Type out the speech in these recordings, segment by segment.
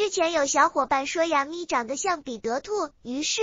之前有小伙伴说杨幂长得像彼得兔，于是。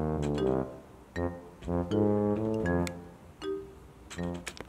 Thank you.